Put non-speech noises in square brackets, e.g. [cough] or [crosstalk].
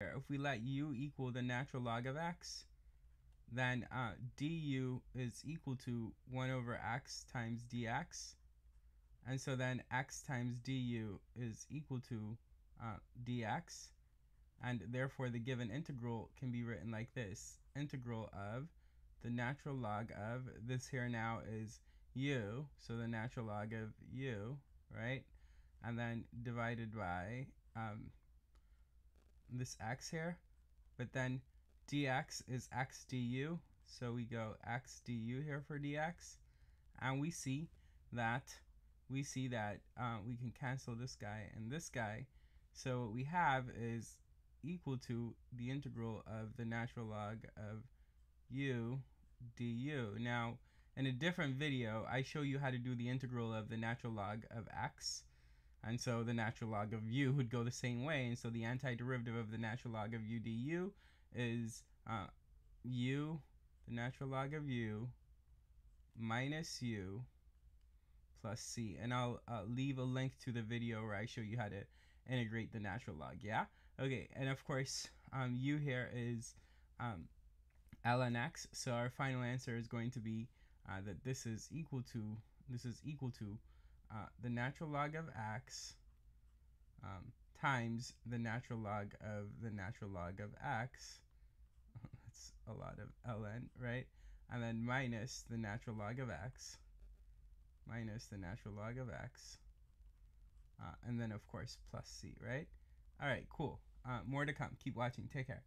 if we let u equal the natural log of x, then uh, du is equal to 1 over x times dx. And so then x times du is equal to uh, dx. And therefore the given integral can be written like this. Integral of the natural log of, this here now is u, so the natural log of u, right? And then divided by um, this x here. But then dx is x du, so we go x du here for dx. And we see that we see that uh, we can cancel this guy and this guy. So what we have is equal to the integral of the natural log of u du. Now, in a different video, I show you how to do the integral of the natural log of x. And so the natural log of u would go the same way. And so the antiderivative of the natural log of u du is uh, u, the natural log of u, minus u plus c. And I'll uh, leave a link to the video where I show you how to integrate the natural log. Yeah? Okay, and of course, um, u here is um, ln x. So our final answer is going to be uh, that this is equal to, this is equal to uh, the natural log of x um, times the natural log of the natural log of x. [laughs] That's a lot of ln, right? And then minus the natural log of x minus the natural log of x, uh, and then of course plus c, right? All right, cool. Uh, more to come. Keep watching. Take care.